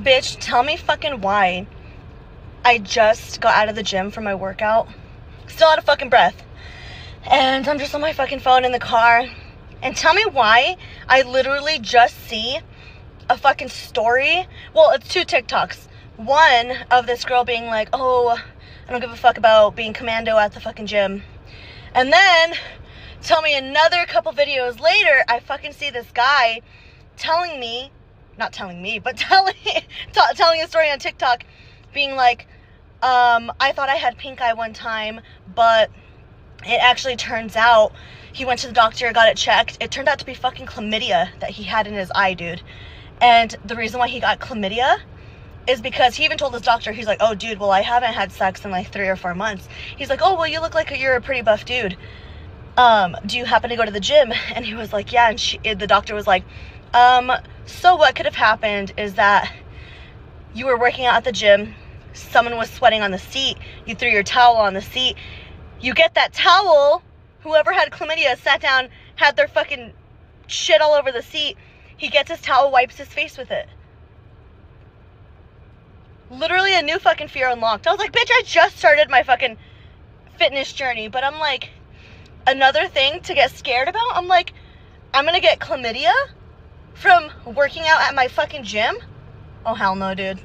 Bitch, tell me fucking why. I just got out of the gym for my workout. Still out of fucking breath. And I'm just on my fucking phone in the car. And tell me why I literally just see a fucking story. Well, it's two TikToks. One of this girl being like, oh, I don't give a fuck about being commando at the fucking gym. And then tell me another couple videos later, I fucking see this guy telling me, not telling me, but telling telling a story on TikTok, being like, um, I thought I had pink eye one time, but it actually turns out he went to the doctor, got it checked. It turned out to be fucking chlamydia that he had in his eye, dude. And the reason why he got chlamydia is because he even told his doctor, he's like, oh, dude, well, I haven't had sex in like three or four months. He's like, oh, well, you look like you're a pretty buff dude. Um, do you happen to go to the gym? And he was like, yeah. And she, the doctor was like, um, so what could have happened is that you were working out at the gym, someone was sweating on the seat, you threw your towel on the seat, you get that towel, whoever had chlamydia sat down, had their fucking shit all over the seat, he gets his towel, wipes his face with it. Literally a new fucking fear unlocked. I was like, bitch, I just started my fucking fitness journey, but I'm like, another thing to get scared about, I'm like, I'm gonna get chlamydia from working out at my fucking gym? Oh, hell no, dude.